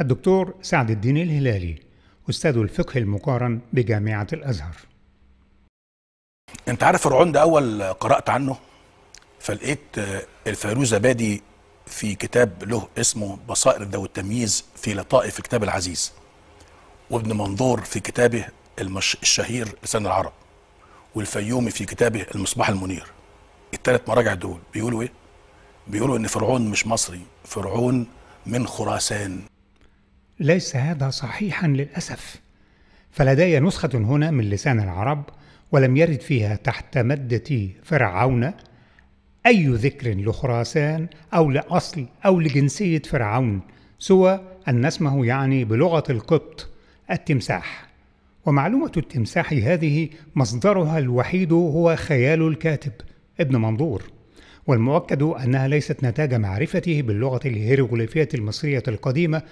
الدكتور سعد الدين الهلالي أستاذ الفقه المقارن بجامعة الأزهر. أنت عارف فرعون ده أول قرأت عنه؟ فلقيت آه، الفيروزبادي في كتاب له اسمه بصائر ذوي التمييز في لطائف كتاب العزيز وابن منظور في كتابه المش... الشهير لسان العرب والفيومي في كتابه المصباح المنير. الثلاث مراجع دول بيقولوا إيه؟ بيقولوا إن فرعون مش مصري فرعون من خراسان. ليس هذا صحيحا للأسف. فلدي نسخة هنا من لسان العرب ولم يرد فيها تحت مادة فرعون أي ذكر لخراسان أو لأصل أو لجنسية فرعون سوى أن اسمه يعني بلغة القبط التمساح. ومعلومة التمساح هذه مصدرها الوحيد هو خيال الكاتب ابن منظور. والمؤكد أنها ليست نتاج معرفته باللغة الهيروغليفية المصرية القديمة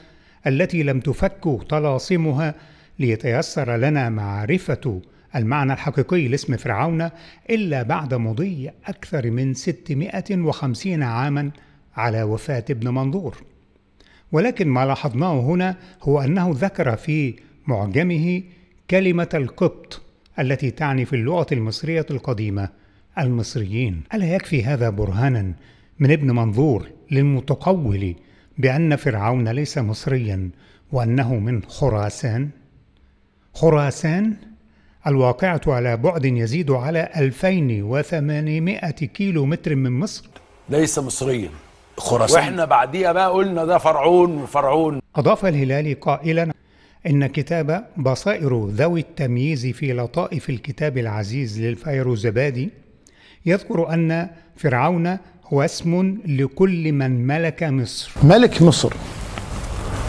التي لم تفك طلاسمها ليتيسر لنا معرفة المعنى الحقيقي لاسم فرعون إلا بعد مضي أكثر من 650 عاما على وفاة ابن منظور. ولكن ما لاحظناه هنا هو أنه ذكر في معجمه كلمة القبط التي تعني في اللغة المصرية القديمة المصريين. ألا يكفي هذا برهانا من ابن منظور للمتقول بأن فرعون ليس مصريا وأنه من خراسان. خراسان الواقعة على بعد يزيد على 2800 كيلو متر من مصر. ليس مصريا خراسان. وإحنا بعديها بقى قلنا ده فرعون وفرعون أضاف الهلالي قائلا إن كتاب بصائر ذوي التمييز في لطائف الكتاب العزيز للفيروزبادي يذكر أن فرعون هو اسم لكل من ملك مصر. ملك مصر.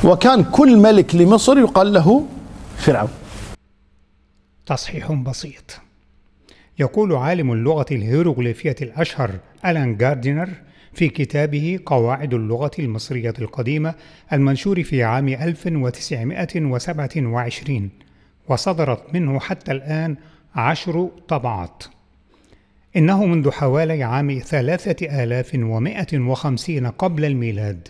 وكان كل ملك لمصر يقال له فرعون. تصحيح بسيط. يقول عالم اللغة الهيروغليفية الأشهر ألان جاردينر في كتابه قواعد اللغة المصرية القديمة المنشور في عام 1927 وصدرت منه حتى الآن عشر طبعات. إنه منذ حوالي عام 3150 قبل الميلاد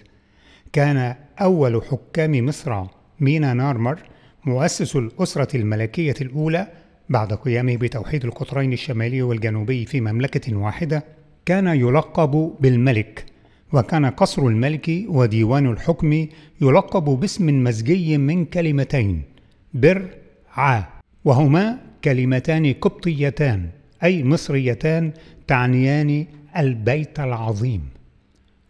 كان أول حكام مصر مينا نارمر مؤسس الأسرة الملكية الأولى بعد قيامه بتوحيد القطرين الشمالي والجنوبي في مملكة واحدة كان يلقب بالملك وكان قصر الملك وديوان الحكم يلقب باسم مزجي من كلمتين بر ع وهما كلمتان قبطيتان. أي مصريتان تعنيان البيت العظيم.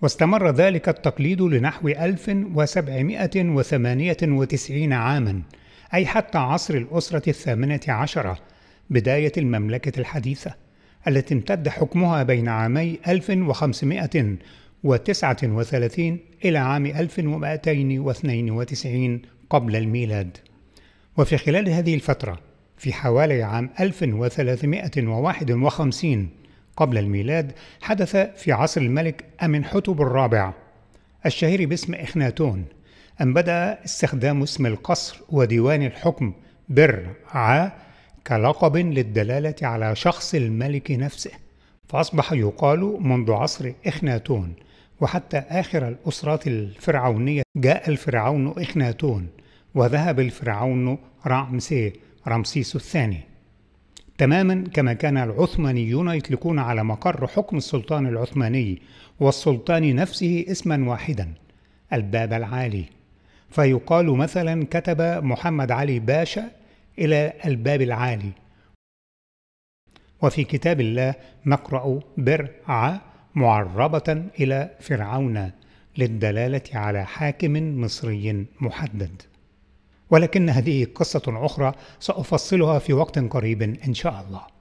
واستمر ذلك التقليد لنحو 1798 عاما أي حتى عصر الأسرة الثامنة عشرة بداية المملكة الحديثة التي امتد حكمها بين عامي 1539 إلى عام 1292 قبل الميلاد. وفي خلال هذه الفترة في حوالي عام 1351 قبل الميلاد حدث في عصر الملك أمنحتب الرابع. الشهير باسم إخناتون أن بدأ استخدام اسم القصر وديوان الحكم بر ع كلقب للدلالة على شخص الملك نفسه. فأصبح يقال منذ عصر إخناتون وحتى آخر الأسرات الفرعونية جاء الفرعون إخناتون وذهب الفرعون رعمسي رمسيس الثاني. تماما كما كان العثمانيون يطلقون على مقر حكم السلطان العثماني والسلطان نفسه اسما واحدا الباب العالي. فيقال مثلا كتب محمد علي باشا إلى الباب العالي. وفي كتاب الله نقرأ برع معربة إلى فرعون للدلالة على حاكم مصري محدد. ولكن هذه قصة أخرى سأفصلها في وقت قريب إن شاء الله.